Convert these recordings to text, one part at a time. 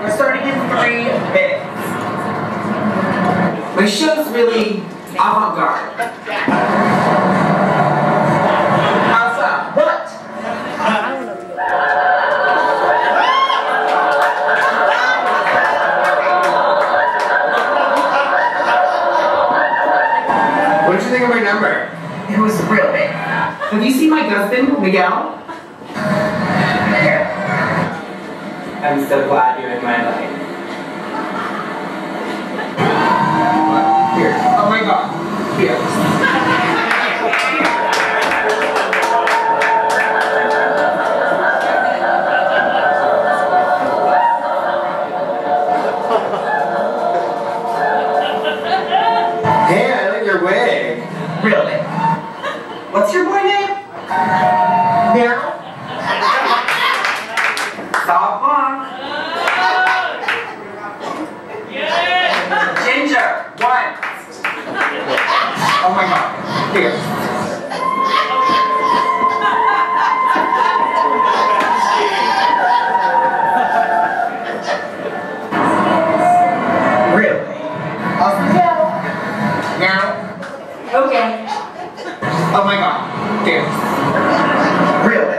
We're starting in three minutes. My show's really avant-garde. What? What did you think of my number? It was real big. Have you seen my husband, Miguel? I'm so glad you're in my life. Here. Oh my god. Here. Hey, I like your wig. Really? What's your boy name? Meryl? Stop on. Ginger, one. Oh my god. Here. Really? Now? Okay. Oh my god. Really?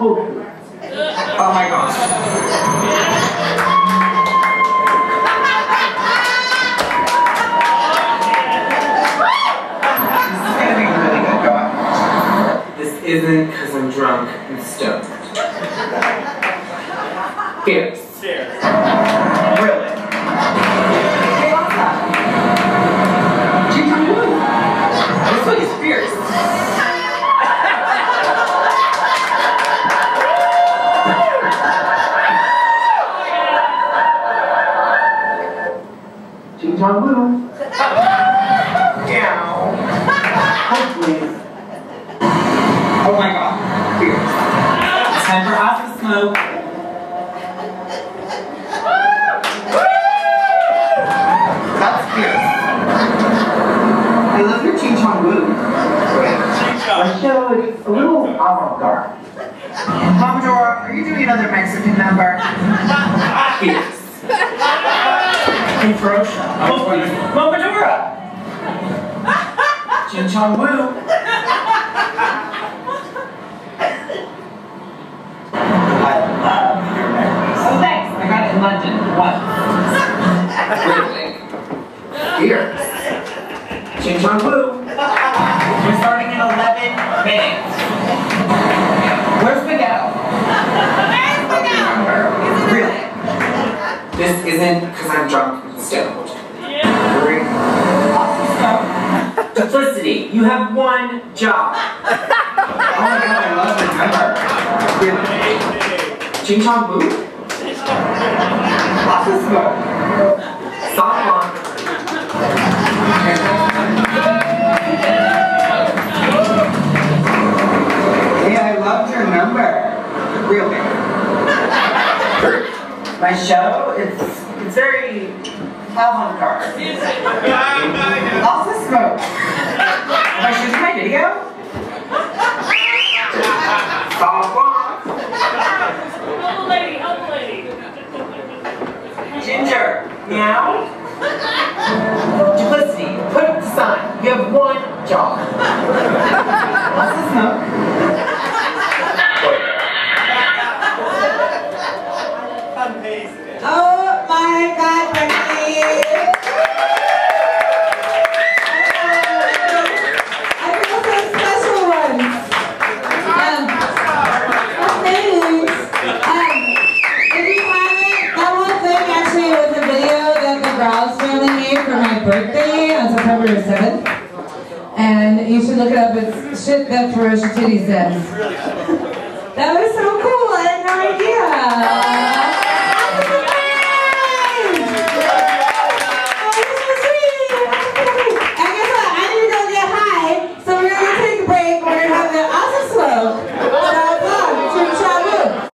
Oh. Oh my gosh. Isn't because I'm drunk and stoned. Fierce. Really? Hey, what's that? Ginger Blue. This one is fierce. Ginger Blue. Down. Hopefully. Oh my god. Fierce. It's time for us to smoke. That's fierce. I love your Ching Chong Woo. My show is a little avant-garde. Commodore, are you doing another Mexican number? Fierce. And ferocious. Mama Dora! Ching Chong Woo. Here. Ching Chong Woo. We're starting in 11 minutes. Where's Miguel? Where's Miguel? Really? This isn't because I'm drunk and stoned. Hurry. Duplicity, you have one job. Oh my god, I love the number. Really? Ching Chong Woo? Lots of smoke. Soft My show, it's it's very avant-garde. Of smoke. I shooting my video? Help lady, help lady. Ginger, meow. Duplicity, put up the sign. You have one job. Family oh um, um, made for my birthday on September 7th. And you should look it up. It's shit that Ferosha Titty says. That was so cool. I had no idea.